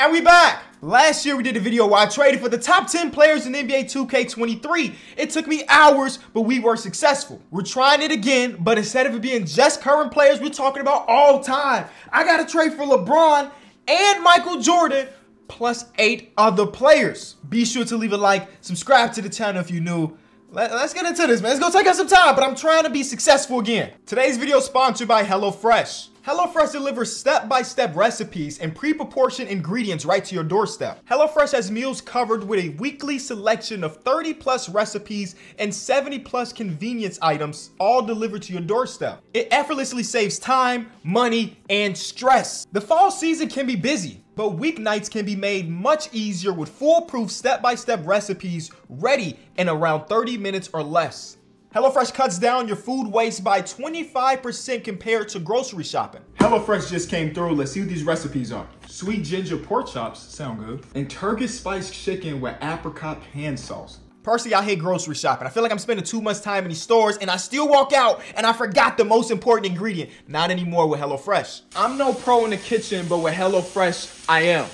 And we back! Last year we did a video where I traded for the top 10 players in NBA 2K23. It took me hours, but we were successful. We're trying it again, but instead of it being just current players, we're talking about all time. I got to trade for LeBron and Michael Jordan, plus eight other players. Be sure to leave a like, subscribe to the channel if you're new. Let, us get into this, man. It's gonna take us some time, but I'm trying to be successful again. Today's video is sponsored by HelloFresh. HelloFresh delivers step-by-step -step recipes and pre-proportioned ingredients right to your doorstep. HelloFresh has meals covered with a weekly selection of 30 plus recipes and 70 plus convenience items, all delivered to your doorstep. It effortlessly saves time, money, and stress. The fall season can be busy, but weeknights can be made much easier with foolproof step-by-step recipes ready in around 30 minutes or less. HelloFresh cuts down your food waste by 25% compared to grocery shopping. HelloFresh just came through. Let's see what these recipes are. Sweet ginger pork chops, sound good. And Turkish spiced chicken with apricot pan sauce. Personally, I hate grocery shopping. I feel like I'm spending too much time in these stores and I still walk out and I forgot the most important ingredient. Not anymore with HelloFresh. I'm no pro in the kitchen, but with HelloFresh, I am.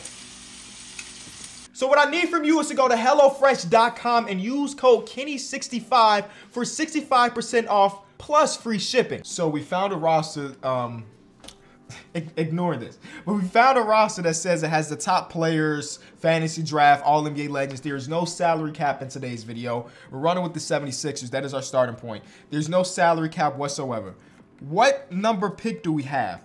So what I need from you is to go to HelloFresh.com and use code Kenny65 for 65% off plus free shipping. So we found a roster, um, ignore this, but we found a roster that says it has the top players, fantasy draft, all NBA legends. There is no salary cap in today's video. We're running with the 76ers. That is our starting point. There's no salary cap whatsoever. What number pick do we have?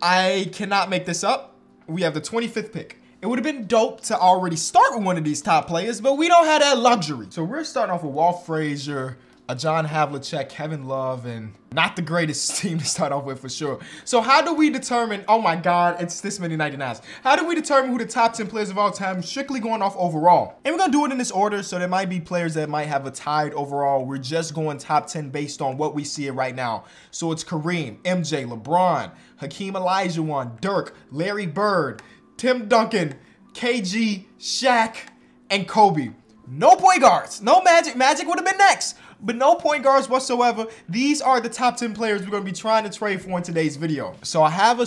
I cannot make this up. We have the 25th pick. It would have been dope to already start with one of these top players, but we don't have that luxury. So we're starting off with Walt Frazier, a John Havlicek, Kevin Love, and not the greatest team to start off with for sure. So how do we determine, oh my God, it's this many 99s. How do we determine who the top 10 players of all time, strictly going off overall? And we're gonna do it in this order, so there might be players that might have a tied overall. We're just going top 10 based on what we see it right now. So it's Kareem, MJ, LeBron, Hakeem Olajuwon, Dirk, Larry Bird, Tim Duncan, KG, Shaq, and Kobe. No point guards. No Magic. Magic would have been next. But no point guards whatsoever. These are the top 10 players we're going to be trying to trade for in today's video. So I have a,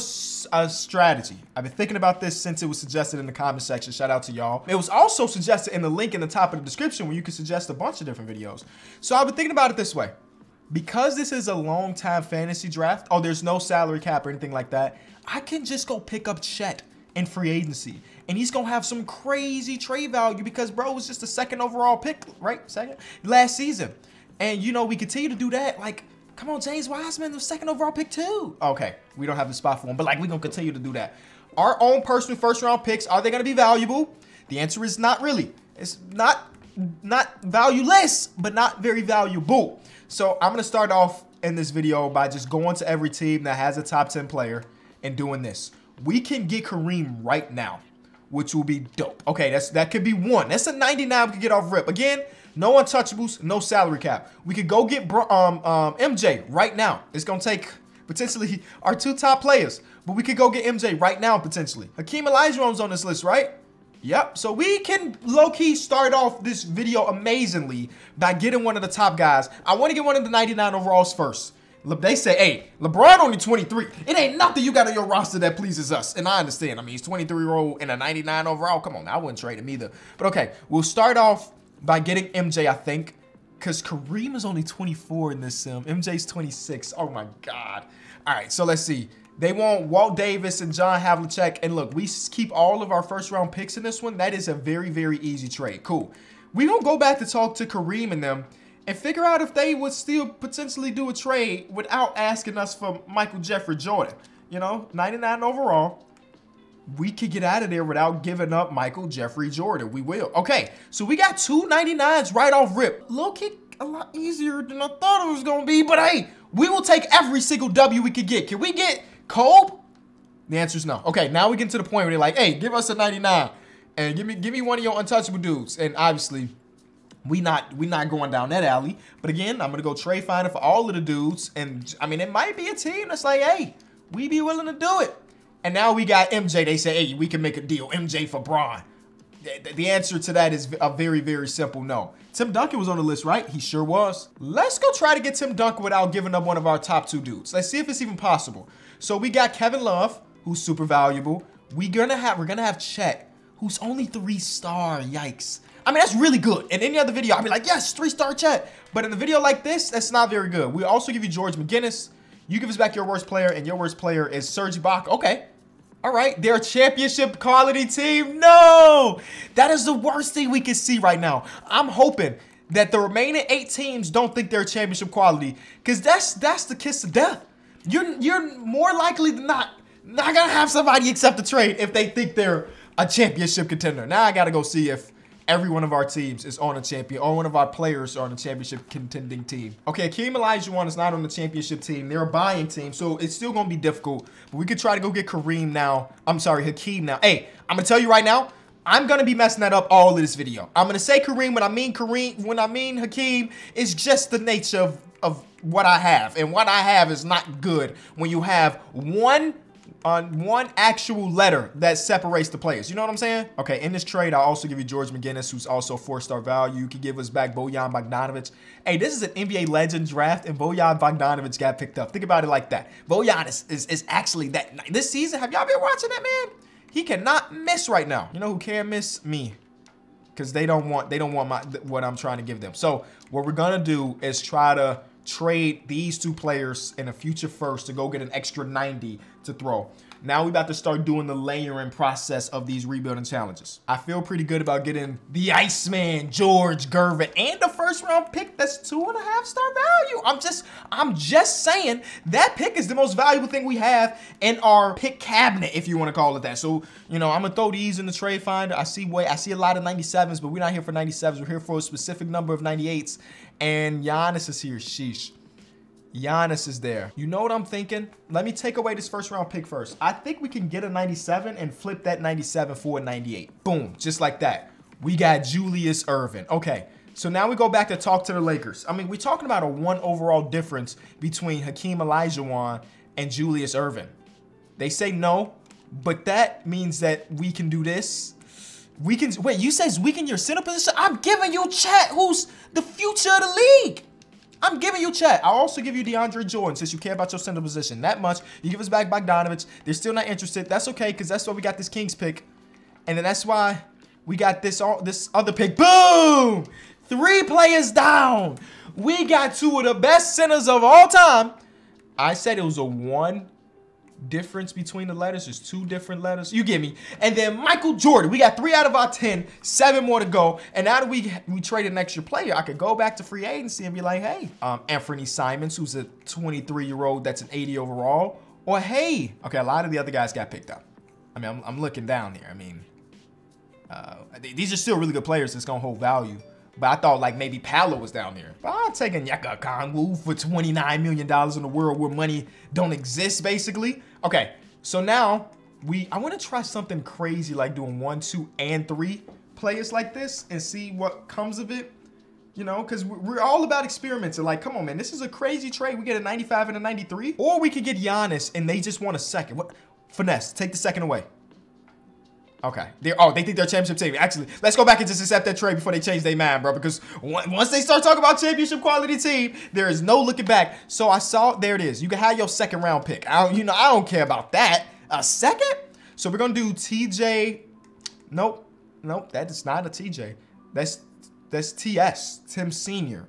a strategy. I've been thinking about this since it was suggested in the comment section. Shout out to y'all. It was also suggested in the link in the top of the description where you can suggest a bunch of different videos. So I've been thinking about it this way. Because this is a long time fantasy draft, oh, there's no salary cap or anything like that, I can just go pick up Chet in free agency. And he's gonna have some crazy trade value because bro it was just a second overall pick, right? Second last season. And you know, we continue to do that. Like, come on, James Wiseman, the second overall pick too. Okay, we don't have the spot for him, but like we're gonna continue to do that. Our own personal first round picks, are they gonna be valuable? The answer is not really. It's not not valueless, but not very valuable. So I'm gonna start off in this video by just going to every team that has a top 10 player and doing this we can get Kareem right now, which will be dope. Okay, that's that could be one. That's a 99 we could get off rip. Again, no untouchables, no salary cap. We could go get um, um, MJ right now. It's going to take potentially our two top players, but we could go get MJ right now potentially. Hakeem Olajuwon's on this list, right? Yep, so we can low-key start off this video amazingly by getting one of the top guys. I want to get one of the 99 overalls first. They say, hey, LeBron only 23. It ain't nothing you got on your roster that pleases us. And I understand. I mean, he's 23 year old and a 99 overall. Come on, I wouldn't trade him either. But okay, we'll start off by getting MJ, I think. Because Kareem is only 24 in this sim. MJ's 26. Oh my God. All right, so let's see. They want Walt Davis and John Havlicek. And look, we keep all of our first round picks in this one. That is a very, very easy trade. Cool. We don't go back to talk to Kareem and them and figure out if they would still potentially do a trade without asking us for Michael Jeffrey Jordan. You know, 99 overall. We could get out of there without giving up Michael Jeffrey Jordan. We will. Okay, so we got two 99s right off rip. Low kick a lot easier than I thought it was going to be, but hey, we will take every single W we could get. Can we get Kobe? The answer is no. Okay, now we get to the point where they're like, hey, give us a 99 and give me give me one of your untouchable dudes. And obviously, we not we not going down that alley. But again, I'm gonna go trade finder for all of the dudes. And I mean, it might be a team that's like, hey, we be willing to do it. And now we got MJ. They say, hey, we can make a deal. MJ for Bron. The, the answer to that is a very, very simple no. Tim Duncan was on the list, right? He sure was. Let's go try to get Tim Duncan without giving up one of our top two dudes. Let's see if it's even possible. So we got Kevin Love, who's super valuable. we gonna have we're gonna have Chet, who's only three star. Yikes. I mean, that's really good. In any other video, I'd be like, yes, three star Chet. But in a video like this, that's not very good. We also give you George McGinnis. You give us back your worst player, and your worst player is Serge Ibaka. Okay. All right, they're a championship quality team. No, that is the worst thing we can see right now. I'm hoping that the remaining eight teams don't think they're championship quality, because that's that's the kiss of death. You're you're more likely than not not gonna have somebody accept the trade if they think they're a championship contender. Now I gotta go see if every one of our teams is on a champion, or one of our players are on a championship contending team. Okay, Akeem Olajuwon is not on the championship team. They're a buying team, so it's still gonna be difficult. But we could try to go get Kareem now. I'm sorry, Hakeem now. Hey, I'm gonna tell you right now, I'm gonna be messing that up all of this video. I'm gonna say Kareem when I mean Kareem, when I mean Hakeem, it's just the nature of, of what I have. And what I have is not good when you have one on one actual letter that separates the players. You know what I'm saying? Okay, in this trade, I'll also give you George McGinnis, who's also four-star value. You can give us back Bojan Bogdanovic. Hey, this is an NBA legend draft, and Bojan Bogdanovic got picked up. Think about it like that. Bojan is, is, is actually that. This season, have y'all been watching that, man? He cannot miss right now. You know who can miss? Me. Because they don't want they don't want my what I'm trying to give them. So what we're gonna do is try to trade these two players in a future first to go get an extra 90 to throw. Now we about to start doing the layering process of these rebuilding challenges. I feel pretty good about getting the Iceman, George Gervin, and the first round pick that's two and a half star value. I'm just, I'm just saying that pick is the most valuable thing we have in our pick cabinet, if you want to call it that. So, you know, I'm gonna throw these in the trade finder. I see way, I see a lot of 97s, but we're not here for 97s. We're here for a specific number of 98s. And Giannis is here. Sheesh. Giannis is there. You know what I'm thinking? Let me take away this first round pick first. I think we can get a 97 and flip that 97 for a 98. Boom, just like that. We got Julius Erving. Okay, so now we go back to talk to the Lakers. I mean, we're talking about a one overall difference between Hakeem Olajuwon and Julius Erving. They say no, but that means that we can do this. We can, wait, you says weaken your center position? I'm giving you Chet who's the future of the league. I'm giving you Chet. I'll also give you DeAndre Jordan since you care about your center position that much. You give us back Bogdanovic. They're still not interested. That's okay because that's why we got this Kings pick. And then that's why we got this, all, this other pick. Boom! Three players down. We got two of the best centers of all time. I said it was a one difference between the letters. There's two different letters. You get me. And then Michael Jordan. We got three out of our 10, seven more to go. And now that we we traded an extra player, I could go back to free agency and be like, hey, um, Anthony Simons, who's a 23-year-old that's an 80 overall. Or hey, okay, a lot of the other guys got picked up. I mean, I'm, I'm looking down here. I mean, uh, these are still really good players that's going to hold value. But I thought like maybe Paolo was down there. But I'm taking Onyeka Okongwu for $29 million in a world where money don't exist, basically. Okay, so now we I want to try something crazy like doing one, two, and three players like this and see what comes of it. You know, because we're all about experiments. And like, come on, man, this is a crazy trade. We get a 95 and a 93. Or we could get Giannis and they just want a second. What? Finesse, take the second away. Okay. They're, oh, they think they're championship team. Actually, let's go back and just accept that trade before they change their mind, bro. Because once they start talking about championship quality team, there is no looking back. So I saw, there it is. You can have your second round pick. I don't, you know, I don't care about that. A second? So we're gonna do TJ. Nope, nope. That is not a TJ. That's that's TS Tim Senior,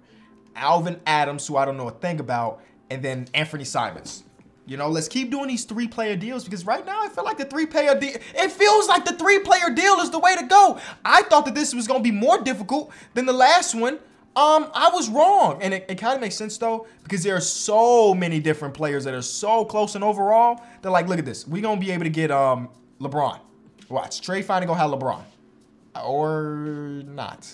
Alvin Adams, who I don't know a thing about, and then Anthony Simons. You know, let's keep doing these three-player deals because right now I feel like the three-player deal, it feels like the three-player deal is the way to go. I thought that this was going to be more difficult than the last one. Um, I was wrong. And it, it kind of makes sense though, because there are so many different players that are so close and overall. They're like, look at this. We're going to be able to get um LeBron. Watch, trade finder going to have LeBron. Or not.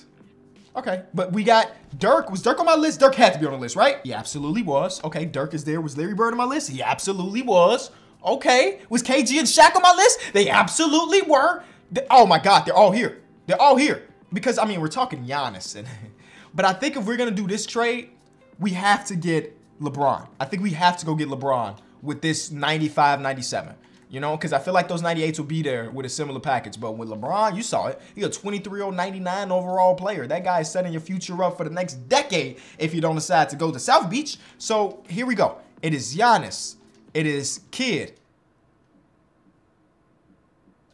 Okay, but we got Dirk. Was Dirk on my list? Dirk had to be on the list, right? He absolutely was. Okay, Dirk is there. Was Larry Bird on my list? He absolutely was. Okay, was KG and Shaq on my list? They absolutely were. They, oh my God, they're all here. They're all here. Because, I mean, we're talking Giannis. And, but I think if we're going to do this trade, we have to get LeBron. I think we have to go get LeBron with this 95, 97. You know, because I feel like those 98s will be there with a similar package. But with LeBron, you saw it. He's a 23 99 overall player. That guy is setting your future up for the next decade if you don't decide to go to South Beach. So here we go. It is Giannis. It is Kidd.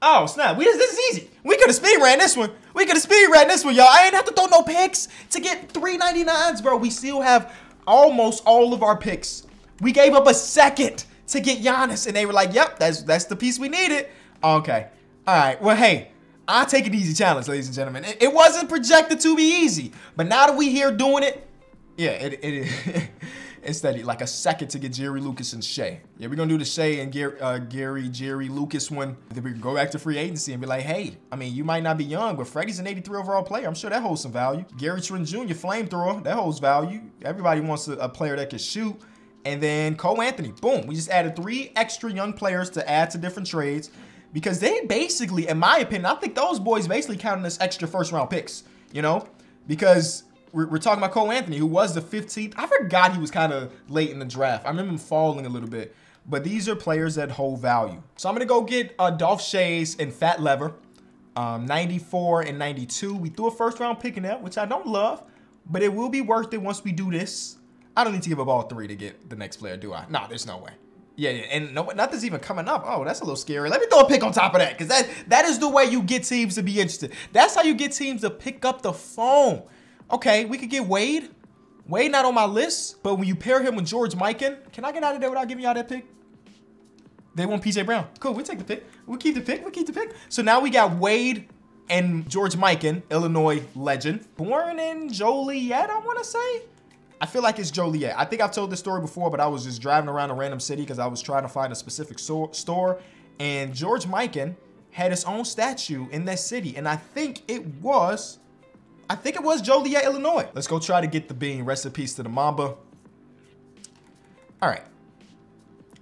Oh, snap. We, this is easy. We could have speed ran this one. We could have speed ran this one, y'all. I ain't have to throw no picks to get 399s, bro. We still have almost all of our picks. We gave up a second to get Giannis, and they were like, yep, that's that's the piece we needed. Okay. All right. Well, hey, I take an easy challenge, ladies and gentlemen. It, it wasn't projected to be easy, but now that we here doing it, yeah, it, it it's that like a second to get Jerry Lucas and Shai. Yeah, we're gonna do the Shai and Gary, uh, Gary Jerry Lucas one. Then we can go back to free agency and be like, hey, I mean, you might not be young, but Freddie's an 83 overall player. I'm sure that holds some value. Gary Trent Jr., flamethrower, that holds value. Everybody wants a, a player that can shoot. And then Cole Anthony, boom. We just added three extra young players to add to different trades because they basically, in my opinion, I think those boys basically counting as extra first round picks, you know, because we're, we're, talking about Cole Anthony, who was the 15th. I forgot he was kind of late in the draft. I remember him falling a little bit. But these are players that hold value. So I'm going to go get uh, Dolph Schayes and Fat Lever, um, 94 and 92. We threw a first round pick in there, which I don't love, but it will be worth it once we do this. I don't need to give up all three to get the next player, do I? No, there's no way. Yeah, yeah, and no, nothing's even coming up. Oh, that's a little scary. Let me throw a pick on top of that, because that that is the way you get teams to be interested. That's how you get teams to pick up the phone. Okay, we could get Wade. Wade not on my list, but when you pair him with George Mikan, can I get out of there without giving y'all that pick? They want PJ Brown. Cool, we take the pick. We keep the pick. We keep the pick. So now we got Wade and George Mikan, Illinois legend, born in Joliet, I want to say. I feel like it's Joliet. I think I've told this story before, but I was just driving around a random city because I was trying to find a specific so store. And George Mikan had his own statue in that city. And I think it was, I think it was Joliet, Illinois. Let's go try to get the bean. Peace to the Mamba. All right.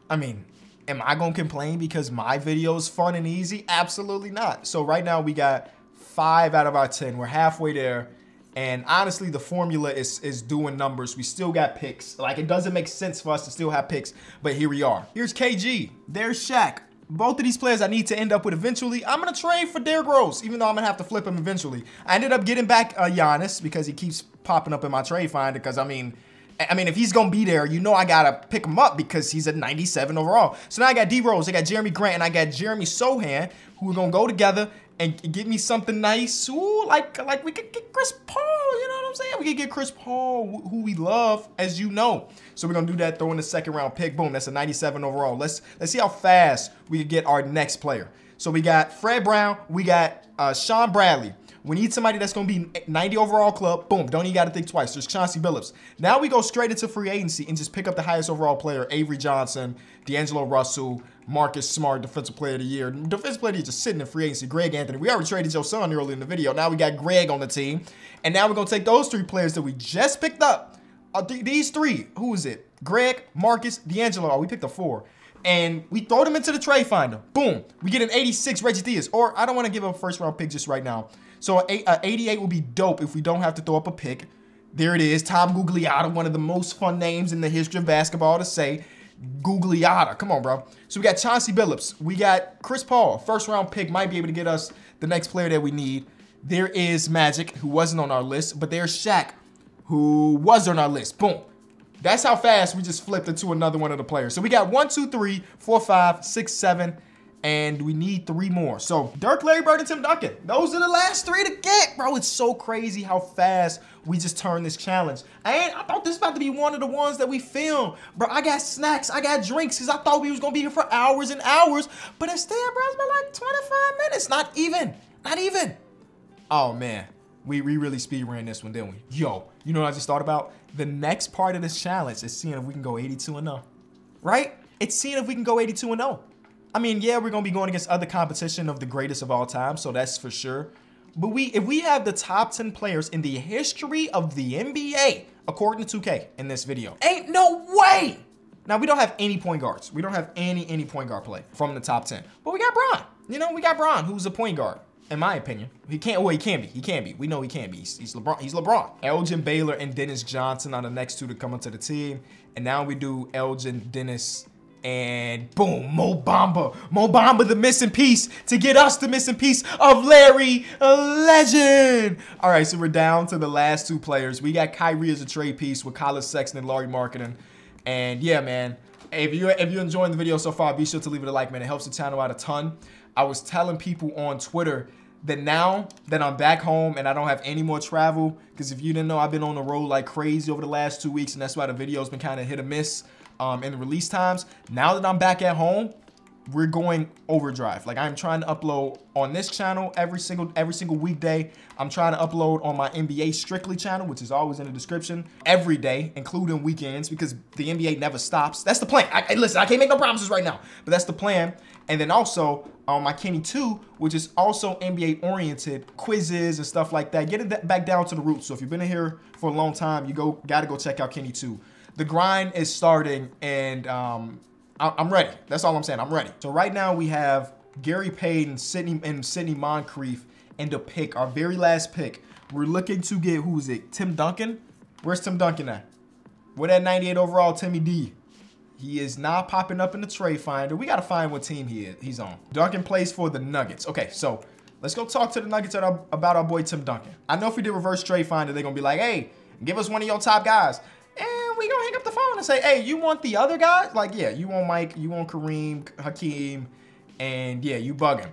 I mean, am I going to complain because my video is fun and easy? Absolutely not. So right now we got five out of our 10. We're halfway there. And honestly, the formula is, is doing numbers. We still got picks. Like, it doesn't make sense for us to still have picks, but here we are. Here's KG. There's Shaq. Both of these players I need to end up with eventually. I'm going to trade for Derrick Rose, even though I'm going to have to flip him eventually. I ended up getting back uh, Giannis because he keeps popping up in my trade finder because, I mean, I mean, if he's going to be there, you know I got to pick him up because he's at 97 overall. So now I got D Rose, I got Jerami Grant, and I got Jeremy Sochan, who are going to go together and get me something nice. Ooh, like like we could get Chris Paul, you know what I'm saying? We could get Chris Paul, who we love, as you know. So we're gonna do that, throw in the second round pick. Boom, that's a 97 overall. Let's let's see how fast we can get our next player. So we got Fred Brown, we got uh, Shawn Bradley. We need somebody that's going to be 90 overall club. Boom. Don't even got to think twice. There's Chauncey Billups. Now we go straight into free agency and just pick up the highest overall player, Avery Johnson, D'Angelo Russell, Marcus Smart, Defensive Player of the Year. Defensive Player of the Year just sitting in free agency. Greg Anthony. We already traded your son early in the video. Now we got Greg on the team. And now we're going to take those three players that we just picked up. Uh, th these three. Who is it? Greg, Marcus, D'Angelo. Oh, we picked up four and we throw them into the trade finder. Boom. We get an 86 Reggie Theus. Or I don't want to give up a first round pick just right now. So a, a 88 will be dope if we don't have to throw up a pick. There it is. Tom Gugliotta, one of the most fun names in the history of basketball to say. Gugliotta. Come on, bro. So we got Chauncey Billups. We got Chris Paul. First round pick might be able to get us the next player that we need. There is Magic, who wasn't on our list, but there's Shaq, who was on our list. Boom. That's how fast we just flipped into another one of the players. So we got one, two, three, four, five, six, seven, and we need three more. So Dirk, Larry Bird, and Tim Duncan. Those are the last three to get, bro. It's so crazy how fast we just turned this challenge. And I thought this was about to be one of the ones that we filmed. Bro, I got snacks, I got drinks, because I thought we was going to be here for hours and hours. But instead, bro, it's been like 25 minutes. Not even. Not even. Oh, man. We, we really speed ran this one, didn't we? Yo, you know what I just thought about? The next part of this challenge is seeing if we can go 82 and 0. Right? It's seeing if we can go 82 and 0. I mean, yeah, we're gonna be going against other competition of the greatest of all time, so that's for sure. But we, if we have the top 10 players in the history of the NBA, according to 2K in this video, ain't no way. Now we don't have any point guards. We don't have any any point guard play from the top 10. But we got Bron. You know, we got Bron, who's a point guard. In my opinion, he can't. Well, he can be. He can be. We know he can be. He's, he's LeBron. He's LeBron. Elgin Baylor and Dennis Johnson are the next two to come into the team. And now we do Elgin, Dennis, and boom, Mo Bamba. Mo Bamba, the missing piece to get us the missing piece of Larry Legend. All right, so we're down to the last two players. We got Kyrie as a trade piece with Collin Sexton and Lauri Markkanen. And yeah, man, if you if you're enjoying the video so far, be sure to leave it a like, man. It helps the channel out a ton. I was telling people on Twitter that now that I'm back home and I don't have any more travel, because if you didn't know, I've been on the road like crazy over the last two weeks, and that's why the video's been kind of hit or miss um, in the release times. Now that I'm back at home, we're going overdrive. Like I'm trying to upload on this channel every single every single weekday. I'm trying to upload on my NBA Strictly channel, which is always in the description, every day, including weekends, because the NBA never stops. That's the plan. I, listen, I can't make no promises right now, but that's the plan. And then also on my Kenny 2, which is also NBA oriented, quizzes and stuff like that. Get it back down to the roots. So if you've been in here for a long time, you go gotta go check out Kenny 2. The grind is starting and um, I'm ready. That's all I'm saying. I'm ready. So right now we have Gary Payton, Sidney, and Sidney Moncrief and the pick, our very last pick. We're looking to get, who is it? Tim Duncan? Where's Tim Duncan at? Where at 98 overall Timmy D? He is not popping up in the trade finder. We got to find what team he is. He's on. Duncan plays for the Nuggets. Okay, so let's go talk to the Nuggets about our boy Tim Duncan. I know if we did reverse trade finder, they're going to be like, hey, give us one of your top guys phone and say, hey, you want the other guys? Like, yeah, you want Mike, you want Kareem, Hakeem, and yeah, you bugging.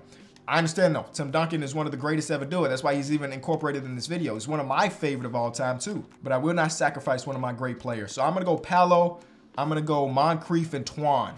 I understand though. Tim Duncan is one of the greatest ever do it. That's why he's even incorporated in this video. He's one of my favorite of all time too. But I will not sacrifice one of my great players. So I'm gonna go Paolo. I'm gonna go Moncrief and Twan.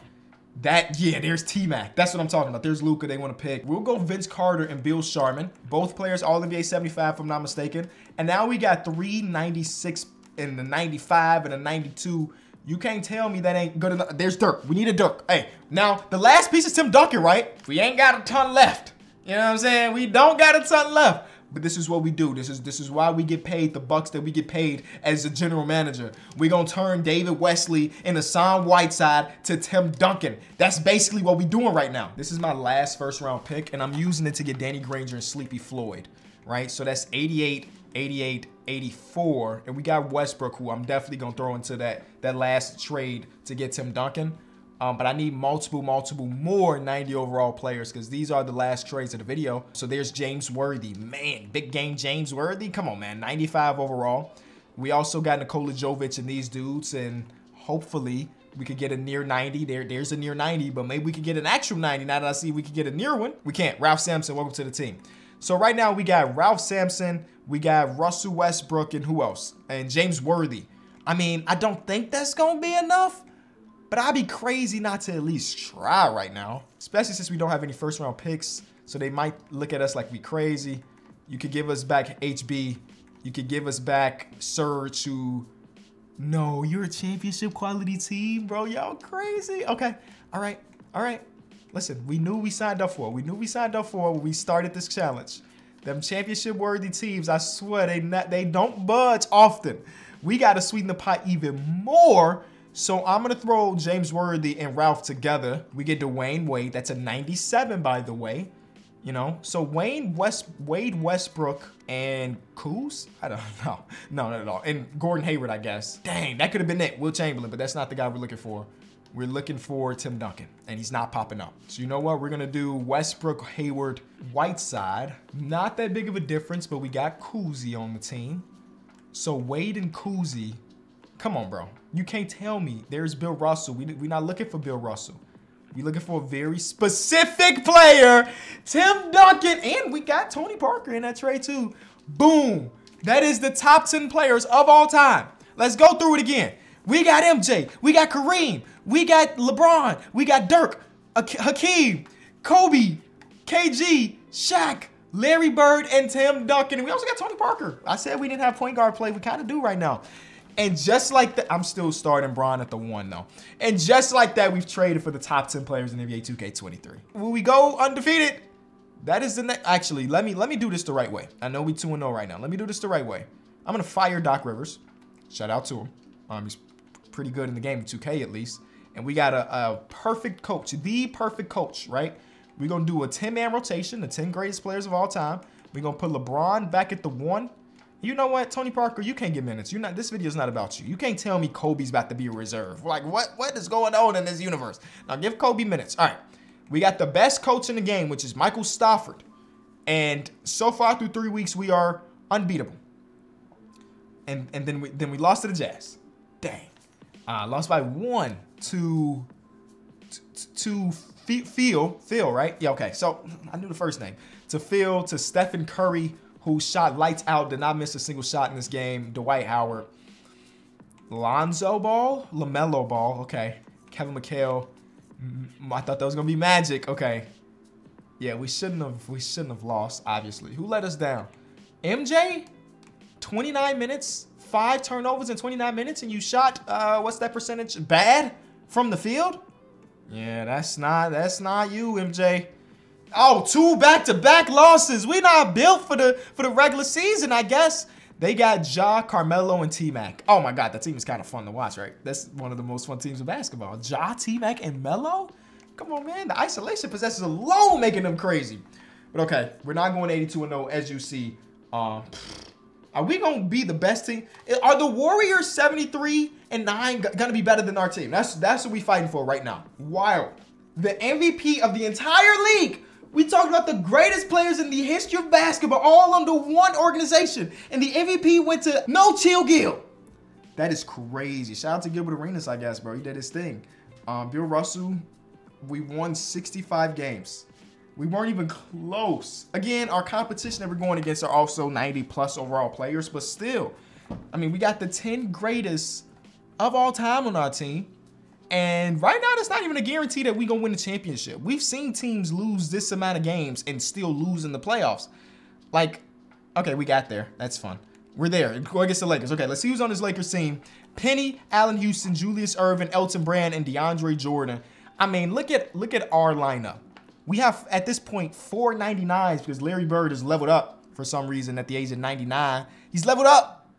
That, yeah, there's T-Mac. That's what I'm talking about. There's Luka. they want to pick. We'll go Vince Carter and Bill Sharman. Both players all NBA 75, if I'm not mistaken. And now we got three 96 in the 95 and the 92. You can't tell me that ain't good enough. There's Dirk. We need a Dirk. Hey, now the last piece is Tim Duncan, right? We ain't got a ton left. You know what I'm saying? We don't got a ton left. But this is what we do. This is this is why we get paid the bucks that we get paid as a general manager. We're gonna turn David Wesley and Hassan Whiteside to Tim Duncan. That's basically what we're doing right now. This is my last first round pick, and I'm using it to get Danny Granger and Sleepy Floyd. Right? So that's 88, 88, 84. And we got Westbrook, who I'm definitely going to throw into that, that last trade to get Tim Duncan. Um, but I need multiple, multiple more 90 overall players because these are the last trades of the video. So there's James Worthy. Man, big game James Worthy. Come on, man. 95 overall. We also got Nikola Jovic and these dudes. And hopefully we could get a near 90. There, There's a near 90, but maybe we could get an actual 90 now that I see we could get a near one. We can't. Ralph Sampson, welcome to the team. So right now we got Ralph Sampson, we got Russell Westbrook, and who else? And James Worthy. I mean, I don't think that's gonna be enough, but I'd be crazy not to at least try right now, especially since we don't have any first round picks. So they might look at us like we crazy. You could give us back HB. You could give us back Serge, who, no, you're a championship quality team, bro. Y'all crazy. Okay, all right, all right. Listen, we knew we signed up for. We knew we signed up for when we started this challenge. Them championship worthy teams, I swear they not they don't budge often. We got to sweeten the pot even more. So I'm gonna throw James Worthy and Ralph together. We get Dwyane Wade. That's a 97, by the way. You know, so Wayne West, Wade Westbrook and Kuz? I don't know. No, not at all. And Gordon Hayward, I guess. Dang, that could have been it. Wilt Chamberlain, but that's not the guy we're looking for. We're looking for Tim Duncan, and he's not popping up. So you know what? We're gonna do Westbrook, Hayward, Whiteside. Not that big of a difference, but we got Kuzi on the team. So Wade and Kuzi, come on, bro. You can't tell me there's Bill Russell. We, we're not looking for Bill Russell. We're looking for a very specific player, Tim Duncan, and we got Tony Parker in that trade too. Boom. That is the top 10 players of all time. Let's go through it again. We got MJ. We got Kareem. We got LeBron. We got Dirk, Hakeem, Kobe, KG, Shaq, Larry Bird, and Tim Duncan. And we also got Tony Parker. I said we didn't have point guard play. We kind of do right now. And just like that, I'm still starting Bron at the one though. And just like that, we've traded for the top 10 players in NBA 2K23. Will we go undefeated? That is the next. Actually, let me let me do this the right way. I know we 2 0 right now. Let me do this the right way. I'm gonna fire Doc Rivers. Shout out to him. Um, he's pretty good in the game, of 2K at least. And we got a, a perfect coach, the perfect coach, right? We're going to do a 10-man rotation, the 10 greatest players of all time. We're going to put LeBron back at the one. You know what, Tony Parker, you can't get minutes. You're not. This video is not about you. You can't tell me Kobe's about to be a reserve. Like, what, what is going on in this universe? Now, give Kobe minutes. All right. We got the best coach in the game, which is Michael Stafford. And so far through three weeks, we are unbeatable. And, and then, we, then we lost to the Jazz. Dang. Uh, lost by one to, to Phil, Phil, right? Yeah, okay. So I knew the first name. To Phil, to Stephen Curry, who shot lights out, did not miss a single shot in this game. Dwight Howard. Lonzo Ball, LaMelo Ball, okay. Kevin McHale. I thought that was gonna be Magic. Okay. Yeah, we shouldn't have we shouldn't have lost, obviously. Who let us down? MJ? 29 minutes, five turnovers in 29 minutes, and you shot uh what's that percentage? Bad from the field? Yeah, that's not that's not you, MJ. Oh, two back-to-back -back losses. We not built for the for the regular season, I guess. They got Ja, Carmelo, and T-Mac. Oh my God, that team is kind of fun to watch, right? That's one of the most fun teams of basketball. Ja, T-Mac, and Melo? Come on, man. The isolation possesses alone making them crazy. But okay, we're not going 82-0 as you see. Uh, are we going to be the best team? Are the Warriors 73 and 9 going to be better than our team? That's, that's what we fighting for right now. Wild. The MVP of the entire league we talked about the greatest players in the history of basketball all under one organization. And the MVP went to No Chill Gil. That is crazy. Shout out to Gilbert Arenas, I guess, bro. He did his thing. Um, Bill Russell, we won 65 games. We weren't even close. Again, our competition that we're going against are also 90 plus overall players, but still, I mean, we got the 10 greatest of all time on our team. And right now, it's not even a guarantee that we're going to win the championship. We've seen teams lose this amount of games and still lose in the playoffs. Like, okay, we got there. That's fun. We're there. Go against the Lakers. Okay, let's see who's on this Lakers team. Penny, Allan Houston, Julius Erving, Elton Brand, and DeAndre Jordan. I mean, look at look at our lineup. We have, at this point, 499s because Larry Bird is leveled up for some reason at the age of 99. He's leveled up.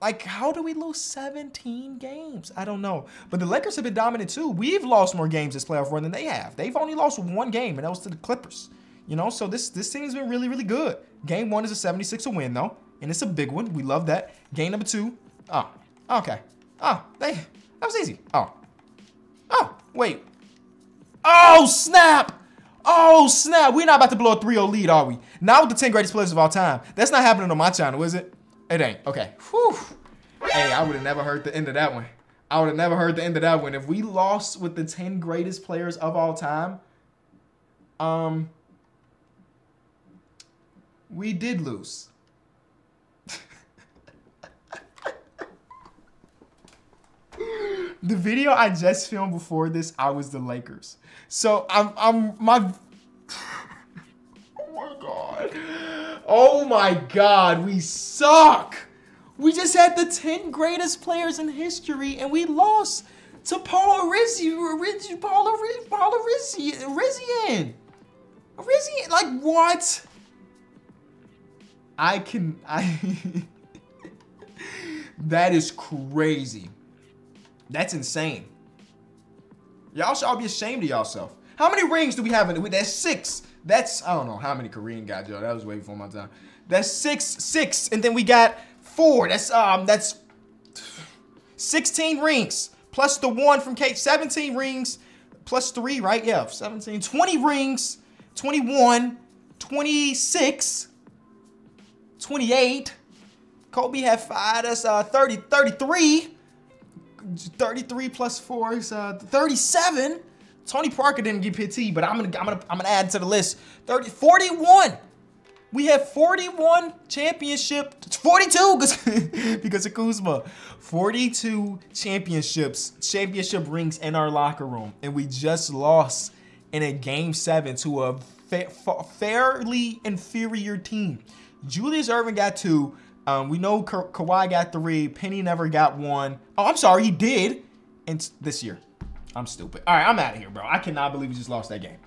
Like, how do we lose 17 games? I don't know. But the Lakers have been dominant too. We've lost more games this playoff run than they have. They've only lost one game, and that was to the Clippers. You know, so this this team has been really, really good. Game one is a 76 a win, though. And it's a big one. We love that. Game number two. Oh, okay. Oh, they, that was easy. Oh. Oh, wait. Oh, snap. Oh, snap. We're not about to blow a 3-0 lead, are we? Not with the 10 greatest players of all time. That's not happening on my channel, is it? It ain't. Okay. Whew. Hey, I would have never heard the end of that one. I would have never heard the end of that one. If we lost with the 10 greatest players of all time, um, we did lose. the video I just filmed before this, I was the Lakers. So I'm, I'm, my, oh my God. Oh my God, we suck. We just had the 10 greatest players in history and we lost to Paul Rizzi, Rizzi Paul Paul Rizzi, Rizian. Rizian, like what? I can, I, that is crazy. That's insane. Y'all should all be ashamed of yourself. How many rings do we have in it? That's six. That's, I don't know how many Kareem got, Joe. That was way before my time. That's six, six. And then we got four. That's, um, that's 16 rings. Plus the one from Kate. 17 rings. Plus three, right? Yeah, 17. 20 rings. 21. 26. 28. Kobe had five. That's uh, 30, 33. 33 plus four is uh, 37. Tony Parker didn't get PT, but I'm gonna I'm gonna I'm gonna add to the list. 30, 41. We have 41 championship, 42 because, because of Kuzma. 42 championships, championship rings in our locker room. And we just lost in a game seven to a fa fa fairly inferior team. Julius Erving got two. Um, we know Ka Kawhi got three. Penny never got one. Oh, I'm sorry, he did. And this year. I'm stupid. All right, I'm out of here, bro. I cannot believe we just lost that game.